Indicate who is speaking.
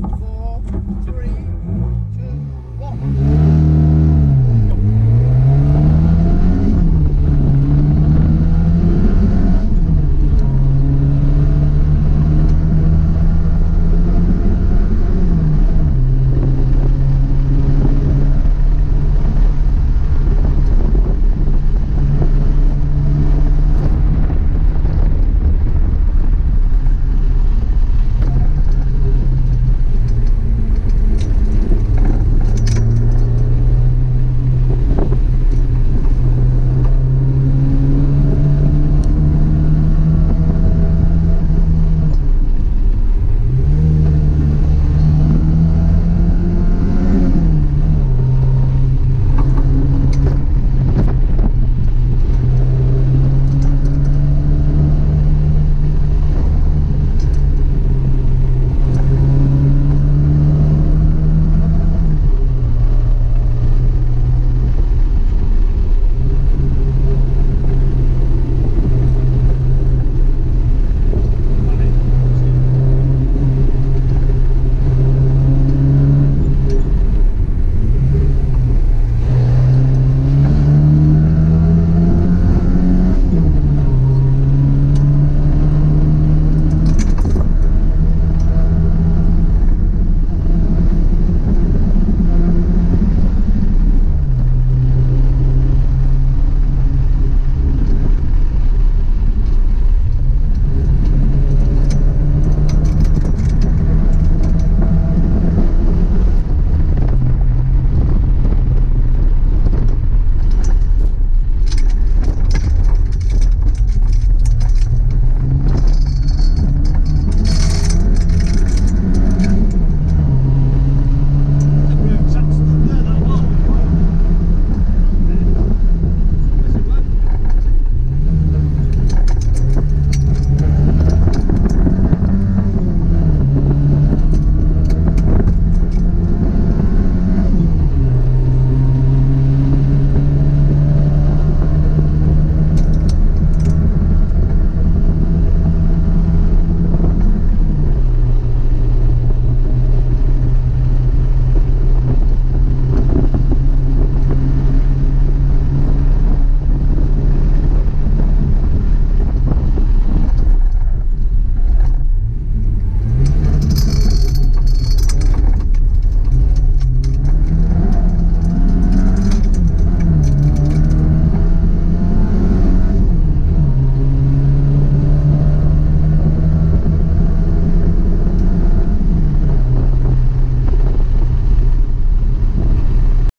Speaker 1: four,